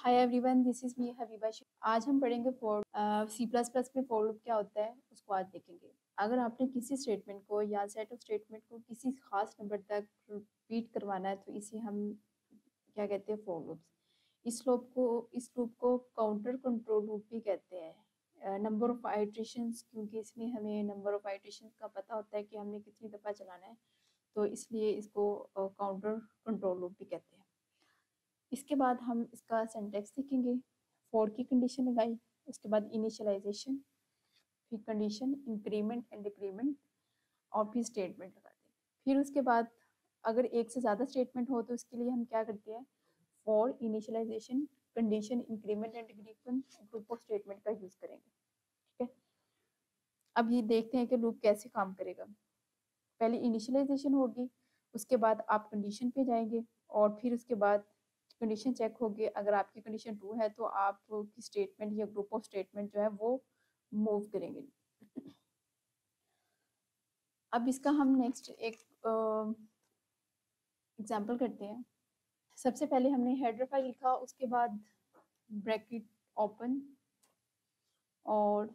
Hi everyone this is me Habiba आज हम पढ़ेंगे फॉर सी प्लस प्लस में फॉर लूप क्या होता है, उसको आज देखेंगे। अगर आपने किसी स्टेटमेंट को या सेट ऑफ़ स्टेटमेंट को किसी खास नंबर तक रिपीट करवाना है तो इसे हम क्या कहते हैं फॉर लूप्स इस लूप को, इस लूप को काउंटर कंट्रोल लूप भी कहते हैं। नंबर ऑफ़ आइट्रेशन क्योंकि इसमें हमें नंबर ऑफ़ आइट्रेशन का पता होता है कि हमने कितनी दफ़ा चलाना है तो इसलिए इसको काउंटर कंट्रोल लूप भी कहते हैं। इसके बाद हम इसका सेंटेक्स देखेंगे। फोर की कंडीशन लगाई, उसके बाद इनिशियलाइजेशन फिर कंडीशन इंक्रीमेंट एंड डिक्रीमेंट और फिर स्टेटमेंट लगा दें। फिर उसके बाद अगर एक से ज़्यादा स्टेटमेंट हो तो उसके लिए हम क्या करते हैं? For initialization condition increment and decrement group of statement का यूज़ करेंगे। ठीक है? अब ये देखते हैं कि लूप कैसे काम करेगा। पहले इनिशियलाइजेशन होगी, उसके बाद आप कंडीशन पे जाएँगे और फिर उसके बाद कंडीशन चेक होगी, अगर आपकी कंडीशन ट्रू है तो आप की स्टेटमेंट या ग्रुप ऑफ़ स्टेटमेंट जो है, वो मूव करेंगे। अब इसका हम नेक्स्ट एक एग्जांपल करते हैं। सबसे पहले हमने हेडर फ़ाइल लिखा, उसके बाद ब्रैकेट ओपन और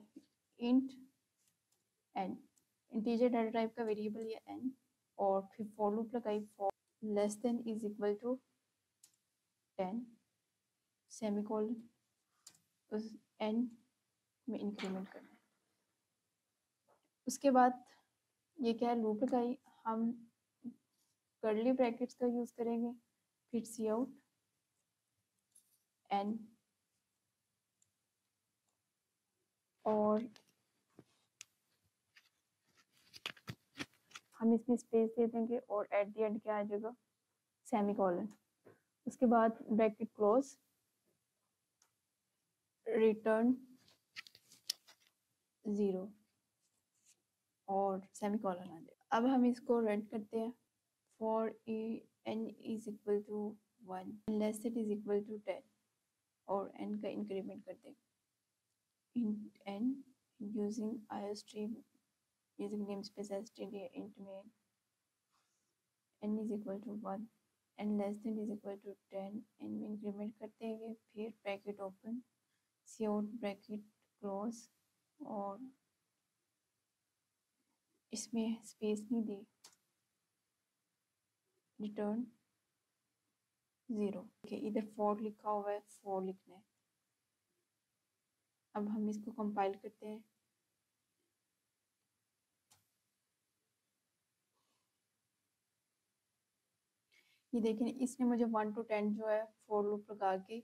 int and integer data type का वेरिएबल या एन और फिर फॉर लूप लगाई for less than is equal to ten semi semicolon उस एन में इंक्रीमेंट करना है. उसके बाद ये क्या है? लूप लगाई हम कर्ली ब्रैकेट्स का यूज़ करेंगे. फिर सी आउट एन और हम इसमें स्पेस दे देंगे और एट द एंड क्या आ जाएगा? सेमी कॉलन उसके बाद ब्रैकेट क्लोज रिटर्न ज़ीरो और सेमी कॉलन आ जाएगा अब हम इसको रेड करते हैं। For a n is equal to one less it is equal to ten और एन का इंक्रीमेंट हैं। In n using I stream using namespace as std int main, n is equal to 1 and less than is equal to 10 n में increment करते हैं फिर bracket open C out bracket close और इसमें space नहीं दी। Return zero इधर for लिखा हुआ है फोर लिखना है। अब हम इसको कंपाइल करते हैं। ये देखें इसने मुझे वन टू टेन जो है फोर लूप लगा के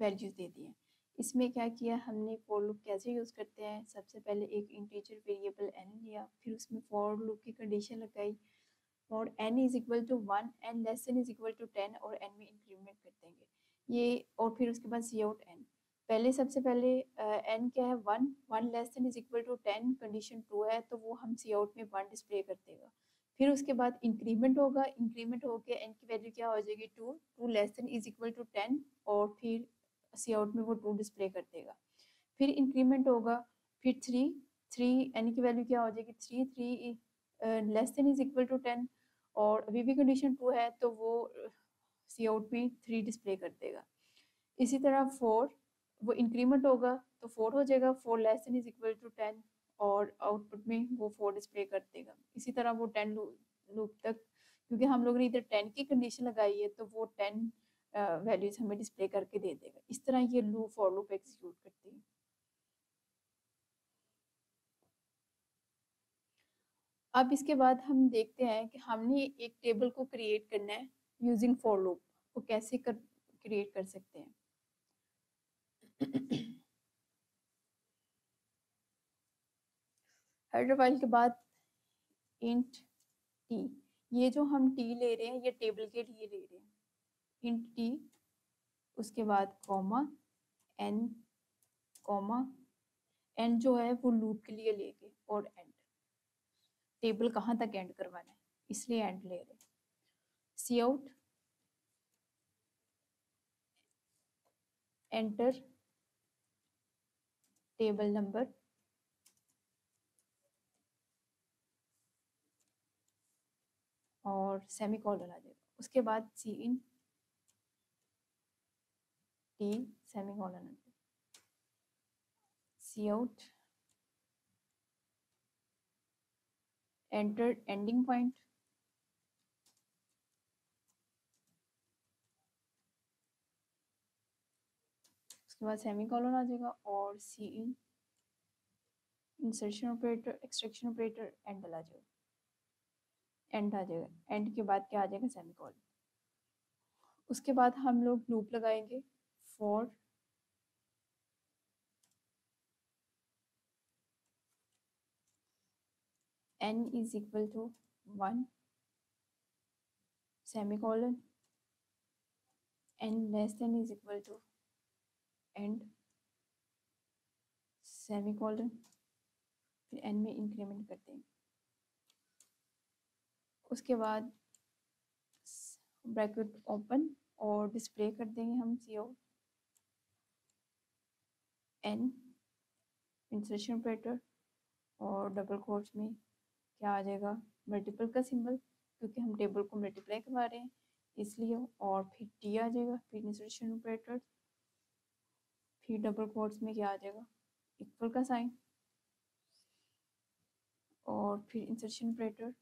वैल्यूज़ दे दी हैं इसमें क्या किया, हमने फोर लूप कैसे यूज़ करते हैं? सबसे पहले एक इंटीजर वेरिएबल एन लिया, फिर उसमें फोर लूप की कंडीशन लगाई। और n is equal to one n less n is equal to ten और एन में इंक्रीमेंट कर देंगे। ये, और फिर उसके बाद सी आउट एन पहले, सबसे पहले एन क्या है? One one less n is equal to ten condition true है तो वो हम सी आउट में वन डिस्प्ले कर देगा। फिर उसके बाद इंक्रीमेंट होगा। इंक्रीमेंट होके एन की वैल्यू क्या हो जाएगी? Two two less than is equal to ten और फिर सी आउट में वो टू डिस्प्ले कर देगा। फिर इंक्रीमेंट होगा। फिर थ्री थ्री एन की वैल्यू क्या हो जाएगी? Three three less than is equal to ten और अभी भी कंडीशन टू है तो वो सी आउट में थ्री डिस्प्ले कर देगा। इसी तरह फोर वो इंक्रीमेंट होगा तो फोर हो जाएगा। Four less than is equal to ten और आउटपुट में वो फोर डिस्प्ले कर देगा। इसी तरह वो टेन लूप तक, क्योंकि हम लोग ने इधर टेन की कंडीशन लगाई है तो वो टेन वैल्यूज़ हमें डिस्प्ले करके दे देगा। इस तरह ये लूप फॉर लूप एग्जीक्यूट करती है। अब इसके बाद हम देखते हैं कि हमने एक टेबल को क्रिएट करना है यूजिंग फॉर लूप वो कैसे कर क्रिएट कर सकते हैं? हेडर के बाद इंट टी ये जो हम टी ले रहे हैं, ये टेबल के लिए ले रहे हैं। इंट टी उसके बाद कॉमा एन कॉमा एन जो है, वो लूप के लिए लेके और एंड टेबल कहाँ तक एंड करवाना है? इसलिए एंड ले रहे C out enter table number और सेमी कॉलन आ जाएगा। उसके बाद C in T semi colon C out enter ending point उसके बाद सेमी कॉलन आ जाएगा और C in insertion operator extraction operator and आ जाएगा। एंड आ जाएगा। एंड के बाद क्या आ जाएगा? सेमी कॉलन उसके बाद हम लोग लूप लगाएँगे for n is equal to 1 semicolon, n less than is equal to end semicolon, फिर n में इंक्रीमेंट करते हैं। उसके बाद ब्रैकेट ओपन और डिस्प्ले कर देंगे हम C O N insertion operator और डबल कोर्स में क्या आ जाएगा? मल्टीपल का सिंबल क्योंकि हम टेबल को मल्टीप्लाई करवा रहे हैं, इसलिए और फिर टी आ जाएगा, फिर इंसर्शन ऑपरेटर फिर डबल कोर्स में क्या आ जाएगा? इक्वल का साइन और फिर insertion operator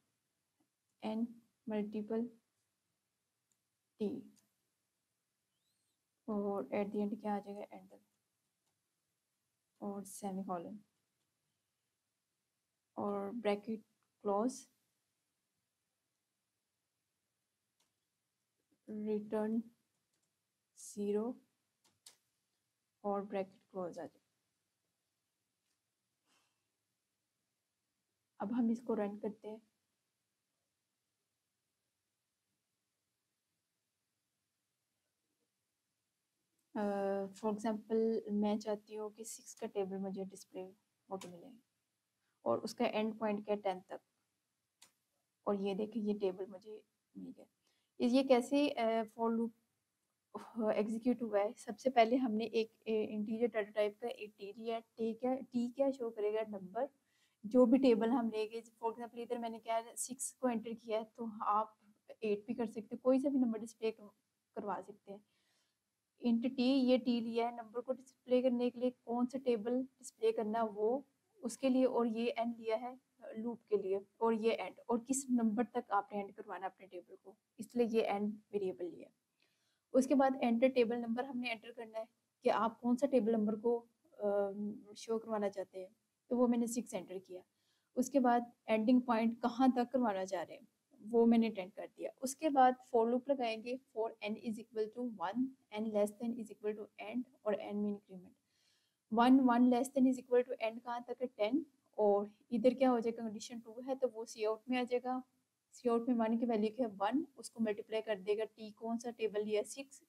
n multiple T. और एट द एंड क्या आ जाएगा? एंटर और सेमी कॉलन और ब्रैकेट क्लोज रिटर्न ज़ीरो और ब्रैकेट क्लोज आ जाए अब हम इसको रन करते हैं। फॉर एग्ज़ाम्पल मैं चाहती हूँ कि सिक्स का टेबल मुझे डिस्प्ले होके मिले और उसका एंड पॉइंट क्या टेंथ तक। और ये देखिए ये टेबल मुझे मिल गया। ये कैसे फॉर लूप एग्जीक्यूट हुआ है? सबसे पहले हमने एक इंटीजर डाटा टाइप का एक टी लिया। टी क्या टी क्या शो करेगा? नंबर जो भी टेबल हम लेंगे फॉर एग्ज़ाम्पल इधर मैंने क्या सिक्स को एंटर किया है तो आप एट भी कर सकते हैं। कोई सा भी नंबर डिस्प्ले करवा सकते हैं। इंट टी ये टी लिया है नंबर को डिस्प्ले करने के लिए कौन सा टेबल डिस्प्ले करना वो उसके लिए और ये एन लिया है लूप के लिए और ये एंड और किस नंबर तक आपने एंड करवाना अपने टेबल को। इसलिए ये एंड वेरिएबल लिया उसके बाद एंटर टेबल नंबर हमने एंटर करना है कि आप कौन सा टेबल नंबर को शो करवाना चाहते हैं। तो वो मैंने सिक्स एंटर किया। उसके बाद एंडिंग पॉइंट कहाँ तक करवाना चाह रहे हैं? वो मैंने टेंट कर दिया। उसके बाद फोर लूप लगाएँगे for n is equal to one n less than is equal to and और एन में increment one one less than is equal to and कहाँ तक है? टेन और इधर क्या हो जाएगा? कंडीशन टू है तो वो सी आउट में आ जाएगा। सी आउट में वन की वैल्यू क्या है? वन उसको मल्टीप्लाई कर देगा। टी कौन सा? टेबल लिया six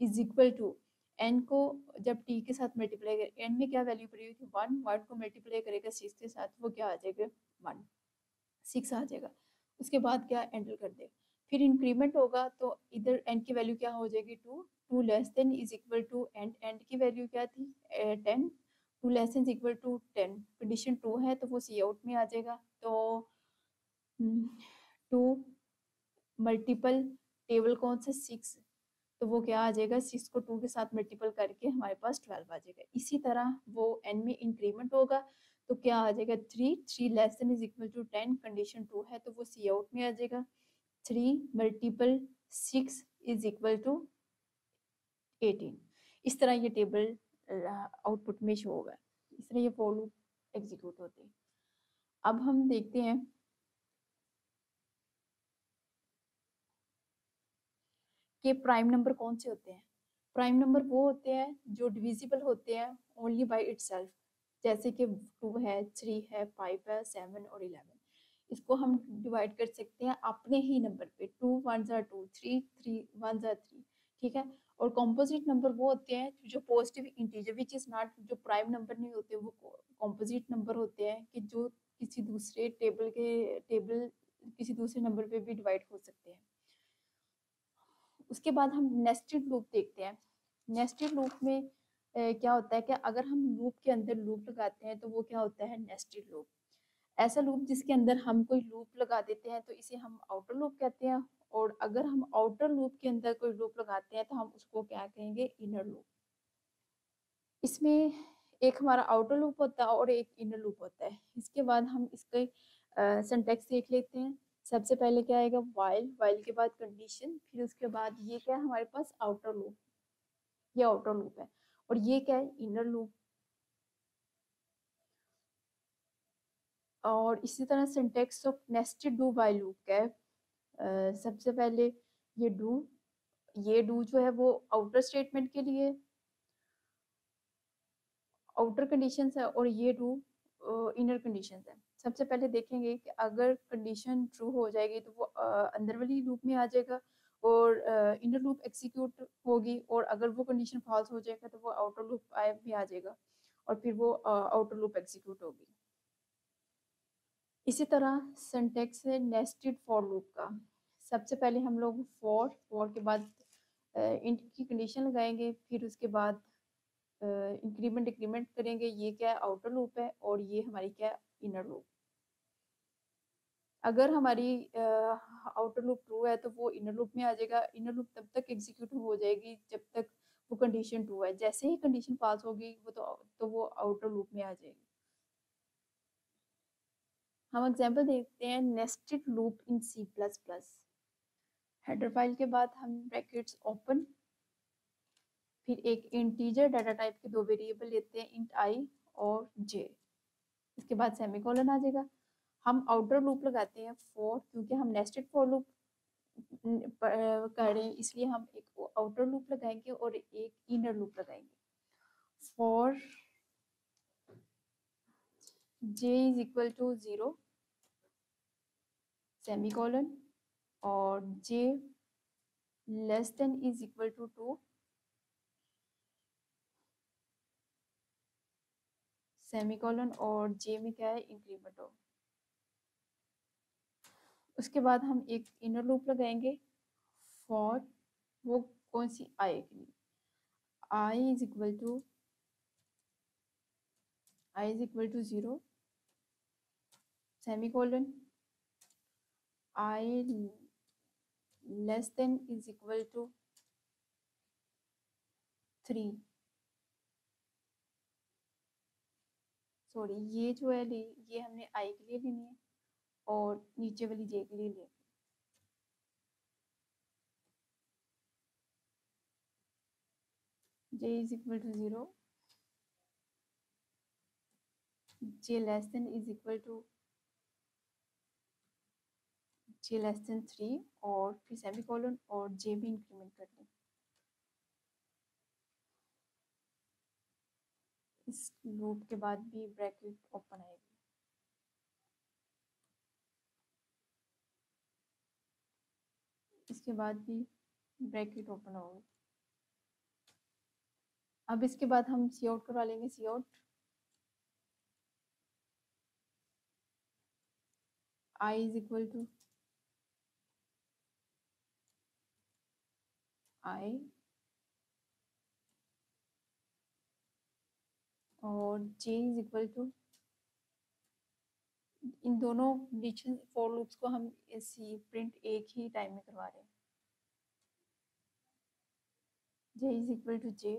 is equal to n को जब टी के साथ मल्टीप्लाई कर एन में क्या वैल्यू पड़ी हुई थी? वन वन को मल्टीप्लाई करेगा सिक्स के साथ, वो क्या आ जाएगा? वन सिक्स आ जाएगा। उसके बाद क्या एंटर कर देगा फिर इंक्रीमेंट होगा तो इधर एन की वैल्यू क्या हो जाएगी? Two two less than is equal to and and की वैल्यू क्या थी? Ten two less than equal to ten condition true है तो वो सी आउट में आ जाएगा। तो टू मल्टीपल टेबल कौन सा? सिक्स तो वो क्या आ जाएगा? सिक्स को टू के साथ मल्टीपल करके हमारे पास ट्वेल्व आ जाएगा। इसी तरह वो एन में इंक्रीमेंट होगा। तो क्या आ जाएगा? Three three less than is equal to ten condition true है तो वो सी आउट में आ जाएगा। Three multiple six is equal to eighteen इस तरह ये टेबल आउटपुट में शो होगा। इस तरह ये फॉर लूप एग्जीक्यूट होते हैं। अब हम देखते हैं। कि प्राइम नंबर कौन से होते हैं? प्राइम नंबर वो होते हैं जो डिविजिबल होते हैं ओनली बाय इटसेल्फ जैसे कि टू है, थ्री है, फाइव है, सेवन और इलेवन। इसको हम डिवाइड कर सकते हैं अपने ही नंबर पे। टू, वन ज़ा टू, थ्री थ्री, वन ज़ा थ्री, ठीक है? और कॉम्पोजिट नंबर वो होते हैं जो positive integer which is not जो प्राइम नंबर नहीं होते, वो कॉम्पोजिट नंबर होते हैं कि जो किसी दूसरे टेबल के टेबल किसी दूसरे नंबर पे भी डिवाइड हो सकते हैं। उसके बाद हम नेस्टेड लूप देखते हैं। नेस्टेड लूप में क्या होता है कि अगर हम लूप के अंदर लूप लगाते हैं तो वो क्या होता है? Nested loop. ऐसा लूप जिसके अंदर हम कोई लूप लगा देते हैं तो इसे हम आउटर लूप कहते हैं और अगर हम आउटर लूप के अंदर कोई लूप लगाते हैं तो हम उसको क्या कहेंगे? Inner loop. इसमें एक हमारा आउटर लूप होता है और एक इनर लूप होता है। इसके बाद हम इसके सिंटेक्स देख लेते हैं। सबसे पहले क्या आएगा? वाइल वाइल के बाद कंडीशन फिर उसके बाद ये क्या है? हमारे पास आउटर लूप। ये आउटर लूप है। और ये क्या है? इनर लूप और इसी तरह syntax of nested do while loop क्या है? सबसे पहले ये डू ये डू जो है वो आउटर स्टेटमेंट के लिए आउटर कंडीशन है और ये डू इनर कंडीशन है। सबसे पहले देखेंगे कि अगर कंडीशन ट्रू हो जाएगी तो वो अंदर वाली लूप में आ जाएगा और इनर लूप एग्जीक्यूट होगी और अगर वो कंडीशन फॉल्स हो जाएगा तो वो आउटर लूप में आ जाएगा और फिर वो आउटर लूप एग्जीक्यूट होगी। इसी तरह सेंटेक्स है नेस्टेड फॉर लूप का। सबसे पहले हम लोग फॉर फॉर के बाद इंट की कंडीशन लगाएँगे, फिर उसके बाद इंक्रीमेंट डिक्रीमेंट करेंगे, ये क्या आउटर लूप है और ये हमारी क्या इनर लूप अगर हमारी आउटर लूप ट्रू है तो वो इनर लूप में आ जाएगा। इनर लूप तब तक एग्जीक्यूट हो जाएगी, जब तक वो कंडीशन ट्रू है। जैसे ही कंडीशन पास होगी, वो तो तो वो आउटर लूप में आ जाएगी। हम एग्जांपल देखते हैं nested loop in C plus plus header file के बाद हम ब्रैकेट्स ओपन फिर एक इंटीजर डाटा टाइप के दो वेरिएबल लेते हैं इंट आई और जे इसके बाद सेमीकोलन आ जाएगा। हम आउटर लूप लगाते हैं फोर क्योंकि हम नेस्टेड फोर लूप कर रहे हैं इसलिए हम एक आउटर लूप लगाएँगे और एक इनर लूप लगाएँगे। For j is equal to zero semicolon और j less than is equal to two semicolon और जे में क्या है इंक्रीमेंट हो उसके बाद हम एक इनर लूप लगाएँगे। फॉर वो कौन सी आई के लिए i is equal to i is equal to zero semicolon i less than is equal to three sorry ये जो है, ये हमने आई के लिए लेनी है। और नीचे वाली जे के लिए ले j is equal to zero j less than is equal to j less than three और फिर सेमी कॉलन और जे भी इंक्रीमेंट कर लें। इस लूप के बाद भी ब्रैकेट ओपन आएगी। इसके बाद भी ब्रैकेट ओपन होगी अब इसके बाद हम सी आउट करवा लेंगे C out i is equal to i और जे इज़ इक्वल टू इन दोनों कंडीशन फोर लूप्स को हम इसी प्रिंट एक ही टाइम में करवा रहे हैं। J is equal to j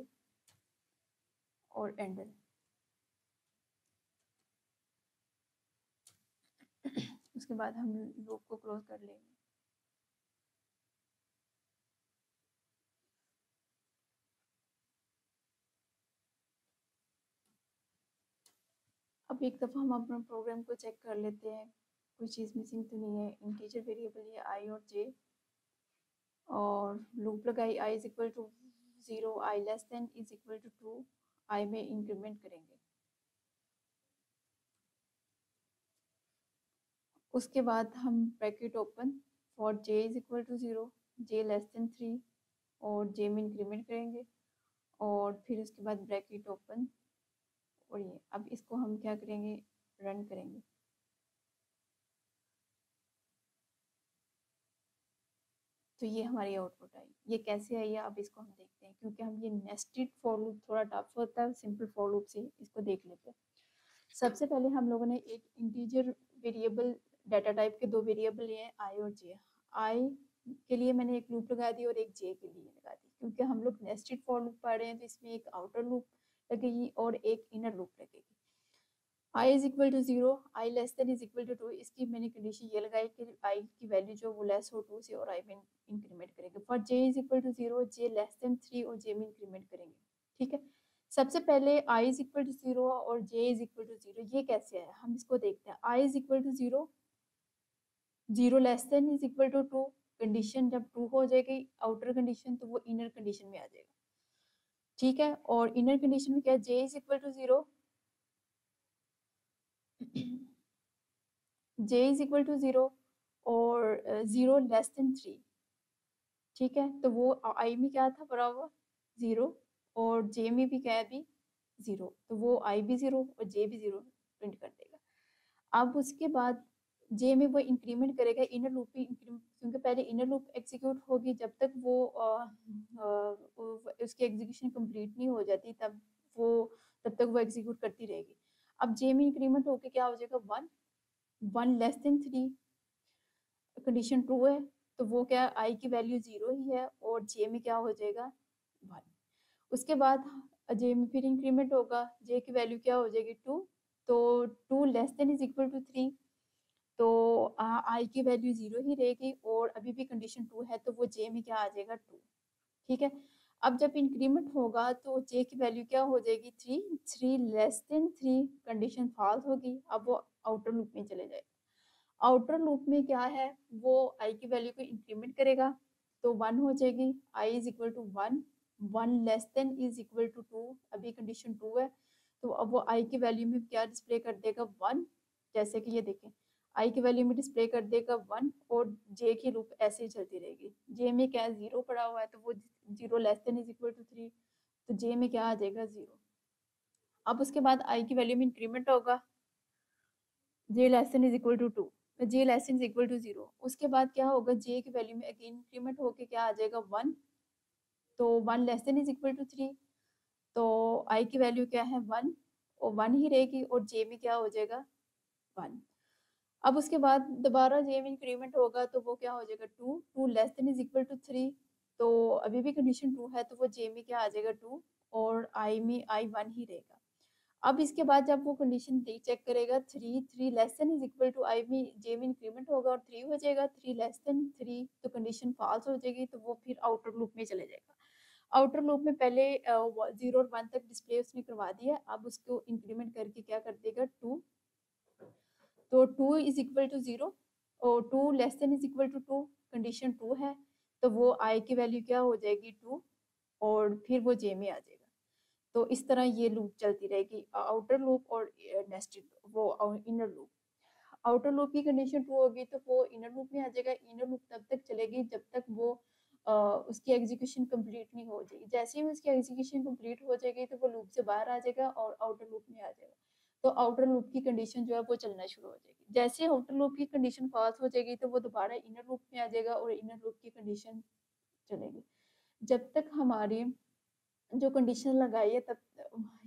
और एंडल उसके बाद हम लूप को क्लोज कर लेंगे। अब एक दफ़ा हम अपना प्रोग्राम को चेक कर लेते हैं। कोई चीज़ मिसिंग तो नहीं है। इंटीजर वेरिएबल है आई और जे और लूप लगाई i is equal to zero i less than is equal to two i में इंक्रीमेंट करेंगे। उसके बाद हम bracket open for j is equal to zero, j less than three और जे में इंक्रीमेंट करेंगे और फिर उसके बाद ब्रैकेट ओपन और ये, अब इसको हम क्या करेंगे? रन करेंगे। तो ये हमारी आउटपुट आई। ये कैसे आई है अब इसको हम देखते हैं, क्योंकि हम ये नेस्टेड फॉर लूप थोड़ा टफ होता है सिंपल फॉर लूप से इसको देख लेते हैं। सबसे पहले हम लोगों ने एक इंटीजर वेरिएबल डाटा टाइप के दो वेरिएबल लिए आई और जे आई के लिए मैंने एक लूप लगा दी और एक जे के लिए लगा दी, क्योंकि हम लोग नेस्टेड फॉर लूप पढ़ रहे हैं तो इसमें एक आउटर लूप लगेगी और एक इनर लूप लगेगी। I is equal to zero i less than is equal to two इसकी मैंने कंडीशन ये लगाई कि आई की वैल्यू जो वो लेस हो टू से और आई में इंक्रीमेंट करेंगे। For j is equal to zero j less than three और जे में इंक्रीमेंट करेंगे। ठीक है? सबसे पहले i is equal to zero और j is equal to zero ये कैसे आया? हम इसको देखते हैं। I is equal to zero zero less than is equal to two condition जब ट्रू हो जाएगी आउटर कंडीशन तो वो इनर कंडीशन में आ जाएगा। ठीक है? और इनर कंडीशन में क्या j is equal to zero j is equal to zero और ज़ीरो लेस देन थ्री ठीक है? तो वो आई में क्या था? हुआ ज़ीरो और जे में भी क्या है अभी? ज़ीरो तो वो आई भी ज़ीरो और जे भी ज़ीरो प्रिंट कर देगा। अब उसके बाद जे में वो इंक्रीमेंट करेगा इनर लूप भी क्योंकि पहले इनर लूप एग्जीक्यूट होगी जब तक वो आ, आ, उसकी एग्जीक्यूशन कंप्लीट नहीं हो जाती तब वो तब तक वो एग्जीक्यूट करती रहेगी। अब जे में इंक्रीमेंट होके क्या हो जाएगा? One one less than three condition true है तो वो क्या आई की वैल्यू ज़ीरो ही है और जे में क्या हो जाएगा? वन उसके बाद जे में फिर इंक्रीमेंट होगा जे की वैल्यू क्या हो जाएगी? टू तो two less than is equal to three तो आई की वैल्यू ज़ीरो ही रहेगी और अभी भी कंडीशन टू है तो वो जे में क्या आ जाएगा? टू ठीक है? अब जब इंक्रीमेंट होगा तो जे की वैल्यू क्या हो जाएगी? Three three less than three condition false होगी। अब वो आउटर लूप में चले जाएगा। आउटर लूप में क्या है? वो आई की वैल्यू को इंक्रीमेंट करेगा तो वन हो जाएगी। I is equal to one one less than is equal to two अभी कंडीशन टू है तो अब वो आई की वैल्यू में क्या डिस्प्ले कर देगा? वन जैसे कि ये देखें। आई की वैल्यू में डिस्प्ले कर देगा वन और जे की लूप ऐसे ही चलती रहेगी। जे में क्या है? ज़ीरो पड़ा हुआ है तो वो zero less than is equal to three तो जे में क्या आ जाएगा? ज़ीरो अब उसके बाद आई की वैल्यू में इंक्रीमेंट होगा। J less than is equal to two j less than is equal to zero उसके बाद क्या होगा? जे की वैल्यू में अगेन इंक्रीमेंट होके क्या आ जाएगा? वन तो one less than is equal to three तो आई की वैल्यू क्या है? वन और वन ही रहेगी, और जे में क्या हो जाएगा? वन अब उसके बाद दोबारा जे में इंक्रीमेंट होगा तो वो क्या हो जाएगा two two less than is equal to three तो अभी भी कंडीशन टू है तो वो जे में क्या आ जाएगा टू और आई में आई वन ही रहेगा। अब इसके बाद जब वो कंडीशन चेक करेगा three three less than is equal to i में जे में इंक्रीमेंट होगा और थ्री हो जाएगा थ्री लेस देन थ्री तो कंडीशन फॉल्स हो जाएगी तो वो फिर आउटर लूप में चले जाएगा। आउटर लूप में पहले ज़ीरो और वन तक डिस्प्ले उसने करवा दिया, अब उसको इंक्रीमेंट करके क्या कर देगा टू तो two is equal to zero और two less than is equal to two condition true है तो वो आई की वैल्यू क्या हो जाएगी टू और फिर वो जे में आ जाएगा। तो इस तरह ये लूप चलती रहेगी आउटर लूप और नेस्टेड वो इनर लूप। आउटर लूप की कंडीशन टू होगी तो वो इनर लूप में आ जाएगा इनर लूप तब तक चलेगी जब तक वो आ, उसकी एग्जीक्यूशन कंप्लीट नहीं हो जाएगी। जैसे ही उसकी एग्जीक्यूशन कंप्लीट हो जाएगी तो वो लूप से बाहर आ जाएगा और आउटर लूप में आ जाएगा। तो आउटर लूप की कंडीशन जो है वो चलना शुरू हो जाएगी। जैसे आउटर लूप की कंडीशन पास हो जाएगी तो वो दोबारा इनर लूप में आ जाएगा और इनर लूप की कंडीशन चलेगी। जब तक हमारी जो कंडीशन लगाई है तब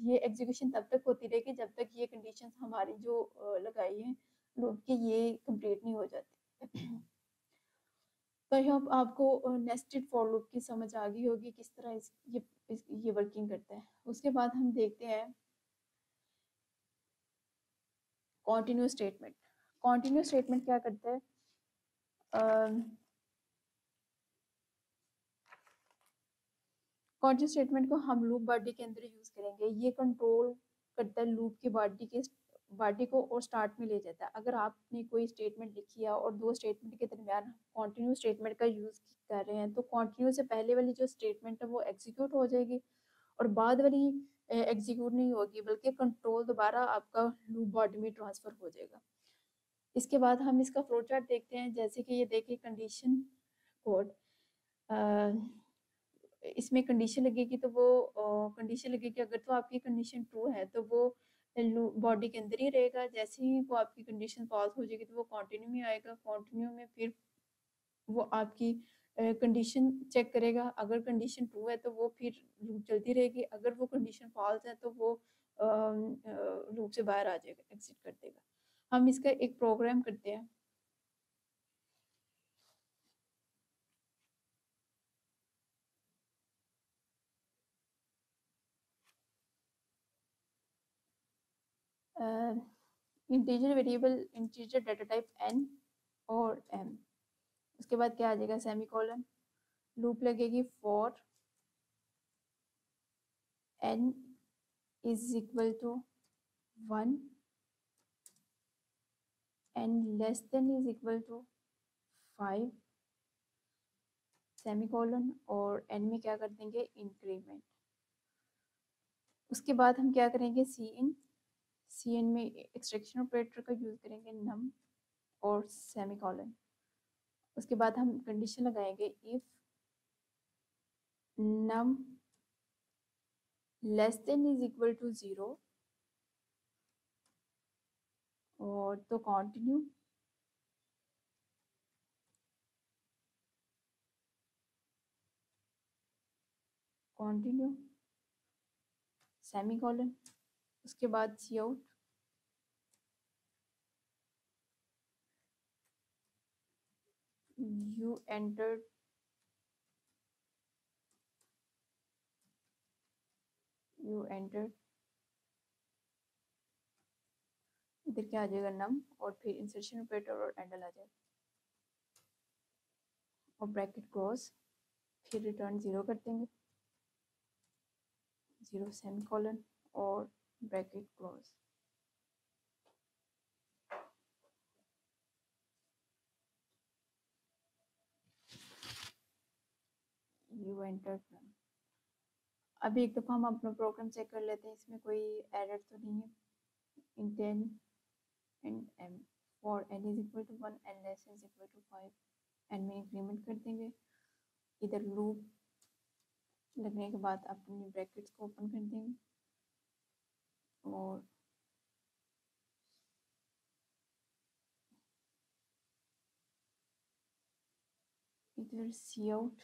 ये एग्जीक्यूशन तब तक होती रहेगी जब तक ये कंडीशन हमारी जो लगाई है लूप की ये कंप्लीट नहीं हो जाती। तो यहाँ आपको नेस्टेड फॉर लूप की समझ आ गई होगी किस तरह इस ये इस, ये वर्किंग करता है। उसके बाद हम देखते हैं कॉन्टिन्यू स्टेटमेंट कॉन्टिन्यू स्टेटमेंट क्या करता है? कॉन्टिन्यू स्टेटमेंट को हम लूप बॉडी के अंदर यूज़ करेंगे। ये कंट्रोल करता है लूप की बॉडी के बॉडी को और स्टार्ट में ले जाता है। अगर आपने कोई स्टेटमेंट लिखी है और दो स्टेटमेंट के दरमियान कॉन्टिन्यू स्टेटमेंट का यूज़ कर रहे हैं तो कॉन्टिन्यू से पहले वाली जो स्टेटमेंट है वो एग्जीक्यूट हो जाएगी और बाद वाली एग्जीक्यूट नहीं होगी, बल्कि कंट्रोल दोबारा आपका लूप बॉडी में ट्रांसफ़र हो जाएगा। इसके बाद हम इसका फ्लो चार्ट देखते हैं, जैसे कि ये देखिए कंडीशन कोड इसमें कंडीशन लगेगी तो वो कंडीशन लगेगी। अगर तो आपकी कंडीशन ट्रू है तो वो बॉडी के अंदर ही रहेगा। जैसे ही वो आपकी कंडीशन पास हो जाएगी तो वो कंटिन्यू में आएगा। कंटिन्यू में फिर वो आपकी कंडीशन चेक करेगा। अगर कंडीशन ट्रू है तो वो फिर लूप चलती रहेगी। अगर वो कंडीशन फॉल्स है तो वो लूप से बाहर आ जाएगा एग्जिट कर देगा। हम इसका एक प्रोग्राम करते हैं। Integer variable integer data type n और एम उसके बाद क्या आ जाएगा? सेमी कॉलन लूप लगेगी for n is equal to one n less than is equal to five semicolon और एन में क्या कर देंगे? इंक्रीमेंट उसके बाद हम क्या करेंगे? सी इन सी एन में एक्सट्रैक्शन ऑपरेटर का यूज़ करेंगे नम और सेमी कॉलन उसके बाद हम कंडीशन लगाएँगे if num less than is equal to zero और तो कंटिन्यू कंटिन्यू सेमी कॉलन उसके बाद C out you entered you entered इधर क्या आ जाएगा नम और फिर इंसर्शन ऑपरेटर और एंडल आ जाएगा। और ब्रैकेट क्रॉस फिर रिटर्न ज़ीरो कर देंगे। ज़ीरो सेमी कॉलन और ब्रैकेट क्लोज एंटर अभी एक दफ़ा हम अपना प्रोग्राम चेक कर लेते हैं, इसमें कोई एरर तो नहीं है। In ten and m for n is equal to one n less is equal to five n में इंक्रीमेंट कर देंगे। इधर लूप लगने के बाद अपनी ब्रैकेट्स को ओपन कर देंगे। और इधर सी आउट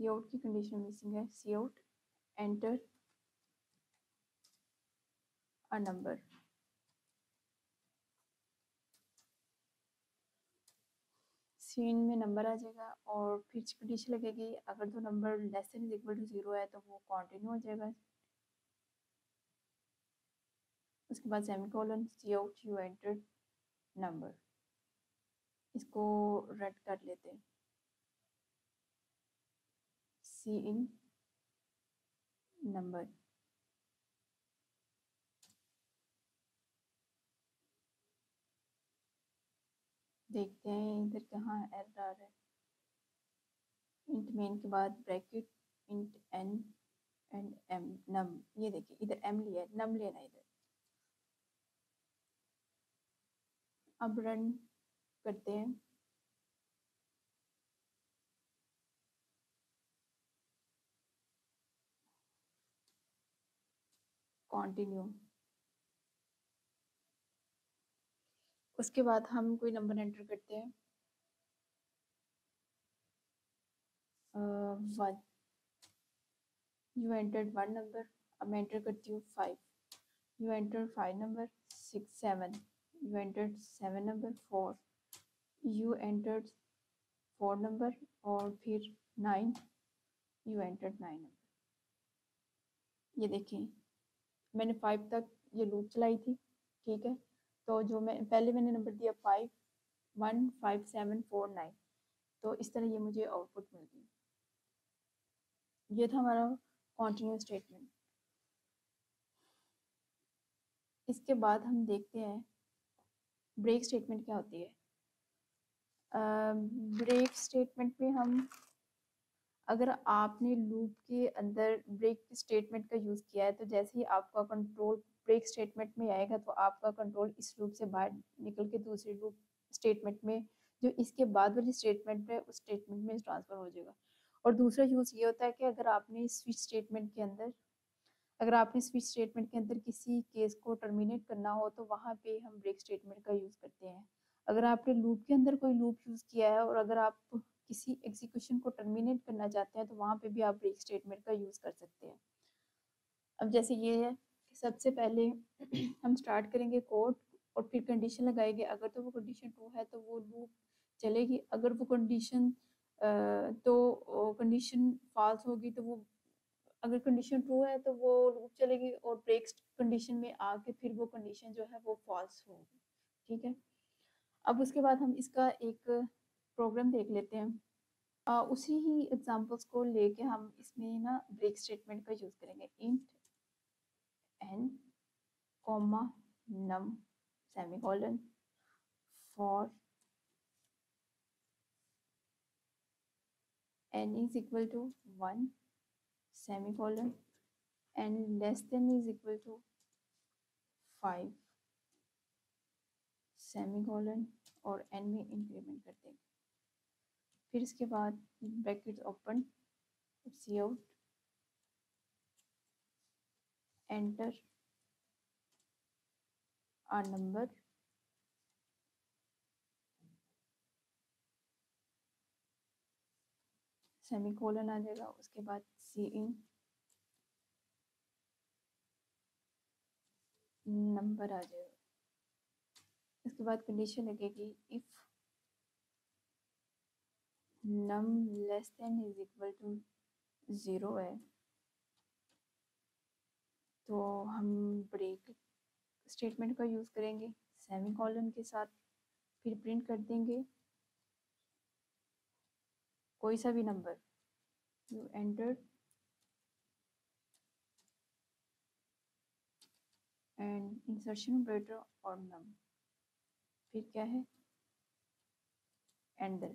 सी आउट की कंडीशन मिसिंग है। C out enter a number cin में नंबर आ जाएगा और फिर कंडीशन लगेगी। अगर दो number less than equal to zero है तो वो कंटिन्यू हो जाएगा। उसके बाद semicolon C out you enter number इसको रट कर लेते हैं। सी इन नंबर देखते हैं इधर कहाँ एरर आ रहा है। इंट मेन के बाद bracket int n and m num ये देखिए, इधर एम लिया है नम लेना इधर। अब रन करते हैं। कंटिन्यू उसके बाद हम कोई नंबर एंटर करते हैं। One you entered one number अब मैं एंटर करती हूँ five you enter five number six seven you entered seven number four you entered four number और फिर nine you entered nine number ये देखें। मैंने फाइव तक ये लूप चलाई थी ठीक है? तो जो मैं पहले मैंने नंबर दिया five one five seven four nine तो इस तरह ये मुझे आउटपुट मिल गई। ये था हमारा कॉन्टिन्यू स्टेटमेंट इसके बाद हम देखते हैं ब्रेक स्टेटमेंट क्या होती है। ब्रेक uh, स्टेटमेंट में हम अगर आपने लूप के अंदर ब्रेक स्टेटमेंट का यूज़ किया है तो जैसे ही आपका कंट्रोल ब्रेक स्टेटमेंट में आएगा तो आपका कंट्रोल इस लूप से बाहर निकल के दूसरे लूप स्टेटमेंट में, जो इसके बाद वाली स्टेटमेंट है, उस स्टेटमेंट में ट्रांसफ़र हो जाएगा। और दूसरा यूज़ ये होता है कि अगर आपने स्विच स्टेटमेंट के अंदर, अगर आपने स्विच स्टेटमेंट के अंदर किसी केस को टर्मिनेट करना हो तो वहाँ पे हम ब्रेक स्टेटमेंट का यूज़ करते हैं। अगर आपने लूप के अंदर कोई लूप यूज़ किया है, और अगर आप किसी एग्जीक्यूशन को टर्मिनेट करना चाहते हैं तो वहाँ पे भी आप ब्रेक स्टेटमेंट का यूज़ कर सकते हैं। अब जैसे ये है कि सबसे पहले हम स्टार्ट करेंगे कोड और फिर कंडीशन लगाएँगे। अगर तो वो कंडीशन टू है तो वो लूप चलेगी। अगर वो कंडीशन तो कंडीशन फॉल्स होगी तो वो, अगर कंडीशन ट्रू है तो वो लूप चलेगी और ब्रेक कंडीशन में आके फिर वो कंडीशन जो है, वो फॉल्स होगी। ठीक है? अब उसके बाद हम इसका एक प्रोग्राम देख लेते हैं। आ, उसी ही एग्जांपल्स को लेके हम इसमें ना ब्रेक स्टेटमेंट का यूज़ करेंगे। Int n comma num semicolon for n is equal to 1 semicolon and less than is equal to 5 semicolon और एन में इंक्रीमेंट कर देंगे। फिर इसके बाद bracket open C out enter a number semicolon आ जाएगा, उसके बाद सी इन नंबर आ जाएगा. इसके बाद कंडीशन लगेगी if num less than is equal to zero है। तो हम ब्रेक स्टेटमेंट का यूज़ करेंगे सेमी कॉलन के साथ फिर प्रिंट कर देंगे। कोई सा भी number you enter and insertion operator और नम फिर क्या है? एंडल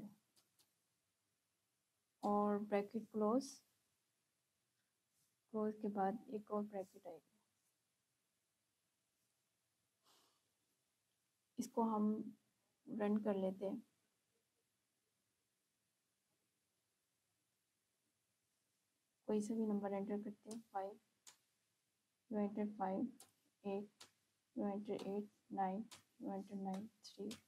और ब्रैकेट क्लोज क्लोज के बाद एक और ब्रैकेट आएगी। इसको हम रन कर लेते हैं। कोई सा भी नंबर एंटर करते हैं। Five you enter five eight you enter eight nine you enter 9 3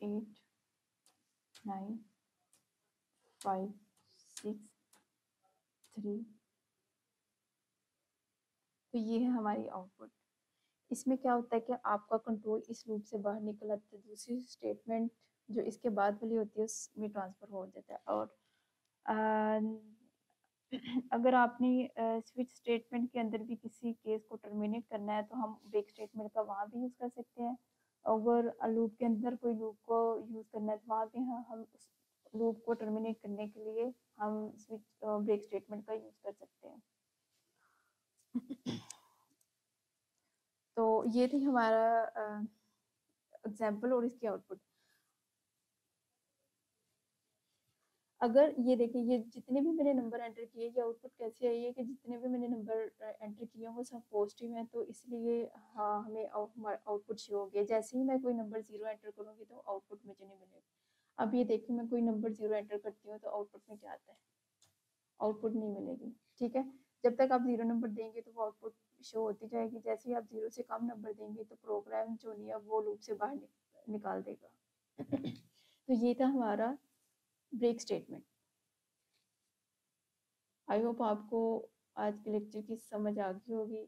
eight, nine, five, six three तो ये है हमारी आउटपुट इसमें क्या होता है कि आपका कंट्रोल इस लूप से बाहर निकल आता है दूसरी स्टेटमेंट जो इसके बाद वाली होती है, उसमें ट्रांसफ़र हो जाता है. और अगर आपने स्विच स्टेटमेंट के अंदर भी किसी केस को टर्मिनेट करना है तो हम ब्रेक स्टेटमेंट का वहाँ भी यूज़ कर सकते हैं. अगर लूप के अंदर कोई लूप को यूज़ करना है तो वहाँ भी हम उस लूप को टर्मिनेट करने के लिए हम स्विच ब्रेक स्टेटमेंट का यूज़ कर सकते हैं। तो ये थी हमारा एग्ज़ाम्पल और इसकी आउटपुट अगर ये देखिए, ये जितने भी मैंने नंबर एंटर किए, ये आउटपुट कैसे आई है कि जितने भी मैंने नंबर एंटर किए हैं, वो सब पॉजिटिव हैं तो इसलिए हाँ हमें आउटपुट शो हो गया। जैसे ही मैं कोई नंबर ज़ीरो एंटर करूँगी तो आउटपुट मुझे नहीं मिलेगा। अब ये देखिए, मैं कोई नंबर ज़ीरो एंटर करती हूँ तो आउटपुट में क्या आता है? आउटपुट नहीं मिलेगी, ठीक है? जब तक आप ज़ीरो नंबर देंगे तो वो आउटपुट शो होती जाएगी। जैसे ही आप ज़ीरो से कम नंबर देंगे तो प्रोग्राम जो नहीं है, वो लूप से बाहर निकाल देगा। तो ये था हमारा ब्रेक स्टेटमेंट। आई होप आपको आज के लेक्चर की समझ आ गई होगी।